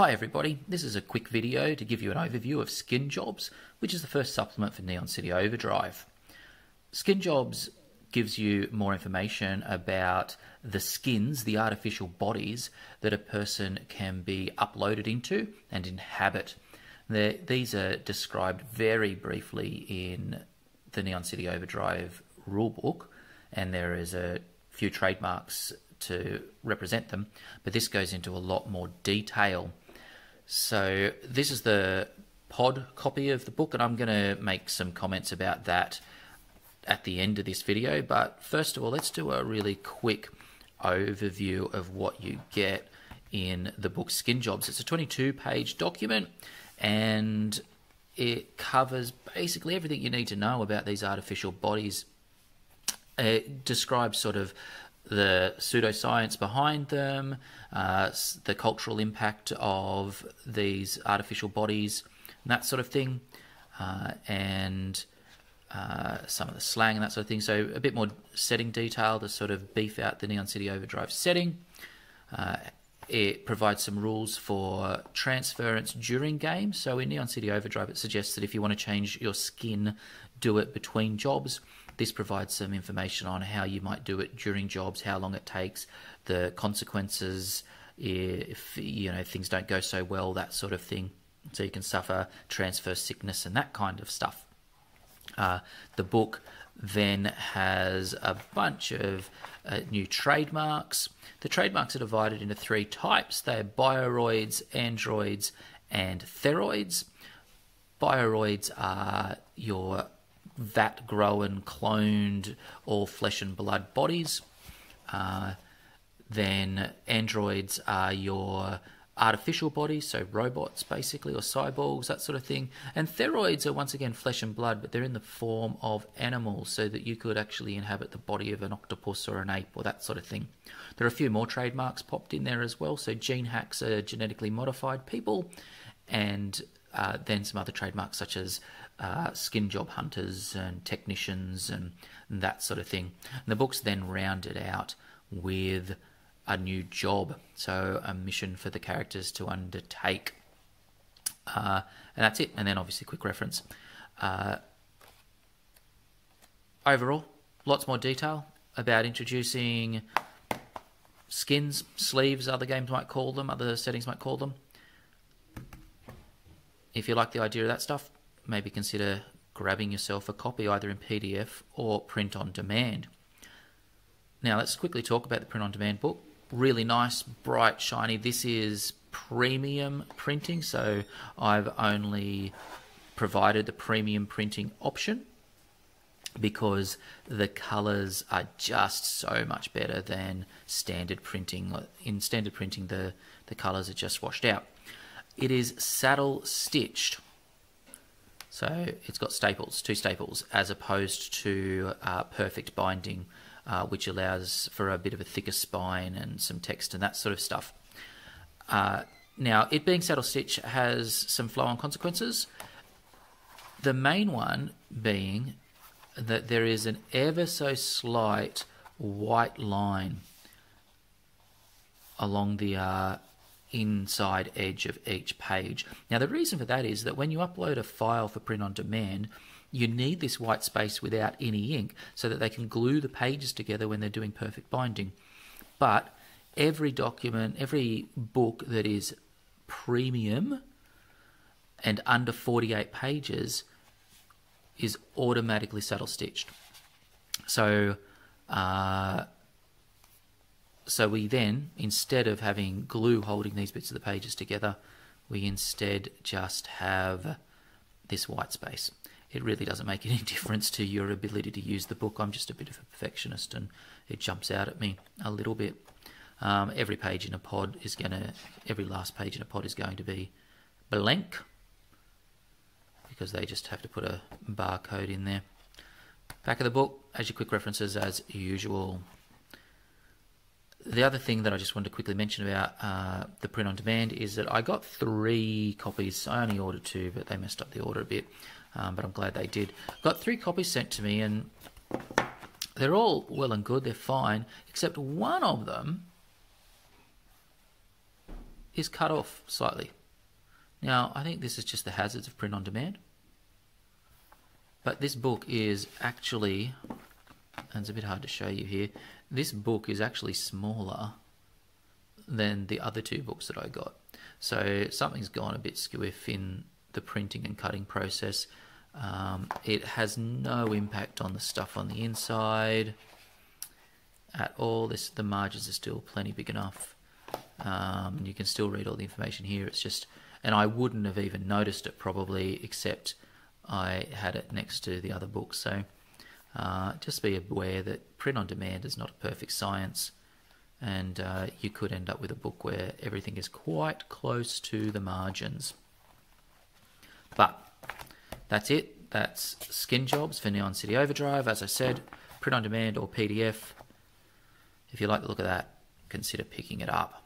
Hi everybody, this is a quick video to give you an overview of Skin Jobs, which is the first supplement for Neon City Overdrive. Skin Jobs gives you more information about the skins, the artificial bodies that a person can be uploaded into and inhabit. They're, these are described very briefly in the Neon City Overdrive rulebook, and there is a few trademarks to represent them, but this goes into a lot more detail so this is the pod copy of the book, and I'm going to make some comments about that at the end of this video. But first of all, let's do a really quick overview of what you get in the book Skin Jobs. It's a 22 page document and it covers basically everything you need to know about these artificial bodies. It describes sort of the pseudoscience behind them, uh, the cultural impact of these artificial bodies, and that sort of thing, uh, and uh, some of the slang and that sort of thing. So a bit more setting detail to sort of beef out the Neon City Overdrive setting. It provides some rules for transference during games. So in Neon City Overdrive, it suggests that if you want to change your skin, do it between jobs. This provides some information on how you might do it during jobs, how long it takes, the consequences if you know things don't go so well, that sort of thing. So you can suffer transfer sickness and that kind of stuff. Uh, the book then has a bunch of uh, new trademarks. The trademarks are divided into three types. They're bioroids, androids, and theroids. Bioroids are your vat grown, cloned, all flesh and blood bodies. Uh, then androids are your artificial bodies, so robots basically, or cyborgs, that sort of thing. And theroids are once again flesh and blood, but they're in the form of animals, so that you could actually inhabit the body of an octopus or an ape or that sort of thing. There are a few more trademarks popped in there as well. So gene hacks are genetically modified people, and uh, then some other trademarks such as uh, skin job hunters and technicians and, and that sort of thing. And the book's then rounded out with a new job, so a mission for the characters to undertake. Uh, and that's it. And then obviously, quick reference. Uh, overall, lots more detail about introducing skins, sleeves, other games might call them, other settings might call them. If you like the idea of that stuff, maybe consider grabbing yourself a copy either in PDF or print on demand. Now, let's quickly talk about the print on demand book. Really nice, bright, shiny. This is premium printing, so I've only provided the premium printing option because the colors are just so much better than standard printing. In standard printing, the, the colors are just washed out. It is saddle stitched. So it's got staples, two staples, as opposed to uh, perfect binding, uh, which allows for a bit of a thicker spine and some text and that sort of stuff. Uh, now, it being saddle stitch has some flow on consequences. The main one being that there is an ever so slight white line along the uh, inside edge of each page. Now, the reason for that is that when you upload a file for print on demand, you need this white space without any ink so that they can glue the pages together when they're doing perfect binding. But every document, every book that is premium and under 48 pages is automatically saddle stitched. So, uh, so we then, instead of having glue holding these bits of the pages together, we instead just have this white space. It really doesn't make any difference to your ability to use the book. I'm just a bit of a perfectionist and it jumps out at me a little bit. Um, every page in a pod is going to, every last page in a pod is going to be blank because they just have to put a barcode in there. Back of the book, as your quick references as usual the other thing that I just wanted to quickly mention about uh, the print on demand is that I got three copies. I only ordered two, but they messed up the order a bit. Um, but I'm glad they did. Got three copies sent to me, and they're all well and good. They're fine, except one of them is cut off slightly. Now, I think this is just the hazards of print on demand. But this book is actually, and it's a bit hard to show you here, this book is actually smaller than the other two books that I got. So something's gone a bit squiff in the printing and cutting process. Um, it has no impact on the stuff on the inside at all. This the margins are still plenty big enough. Um, you can still read all the information here. It's just, and I wouldn't have even noticed it probably, except I had it next to the other books. So uh, just be aware that print on demand is not a perfect science, and uh, you could end up with a book where everything is quite close to the margins. But that's it. That's skin jobs for Neon City Overdrive. As I said, print on demand or PDF. If you like the look of that, consider picking it up.